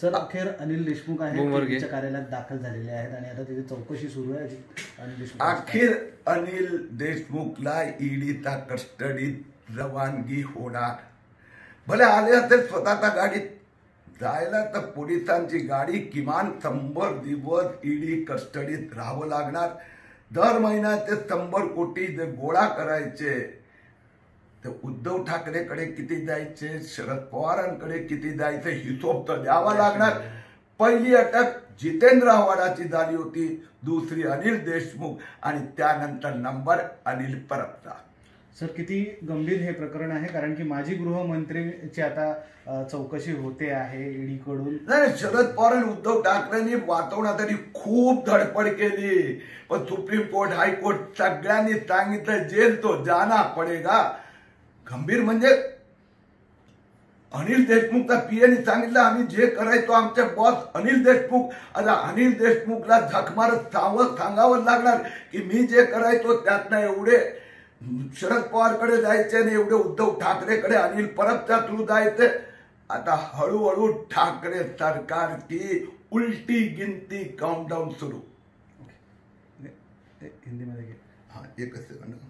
Sir अखेर अनिल देशमुख आहेत कार्यालयात दाखल झालेले आहेत आणि आता तिथे चौकशी सुरू आहे. अनिल देशमुख अखेर अनिल देशमुखला ईडीचा कस्टडीत रवानगी होणार. भले आले असेल स्वतःच्या गाडीत जायला तर पोलिसांची गाडी किमान शंभर दिवस ईडी कस्टडीत राहावं लागणार. दर महिन्याचे शंभर कोटी जे गोळा करायचे तर उद्धव ठाकरेकडे किती जायचे शरद पवारांकडे किती जायचे हिशोब तर द्यावा लागणार. पहिली अटक जितेंद्र आव्हाडाची झाली होती दुसरी अनिल देशमुख आणि त्यानंतर नंबर अनिल परबचा सर किती गंभीर हे प्रकरण आहे कारण की माजी गृहमंत्रीची आता चौकशी होते आहे ईडी कडून नाही शरद पवार आणि उद्धव ठाकरेंनी वाचवण्यासाठी खूप धडपड केली. पण सुप्रीम कोर्ट हायकोर्ट सगळ्यांनी सांगितलं जेल तो जाना पडेगा. गंभीर म्हणजे अनिल देशमुखचा पीएने सांगितलं आम्ही जे करायचो आमचे बॉस अनिल देशमुख. आता अनिल देशमुखला झक मारत सांगव लागणार की मी जे करायचो त्यातनं एवढे शरद पवारकडे जायचे आणि एवढे उद्धव ठाकरेकडे अनिल परबच्या थ्रू जायचे. आता हळूहळू ठाकरे सरकारची उलटी गिनती काउंटडाऊन सुरू. हिंदीमध्ये हा एकच सेकंड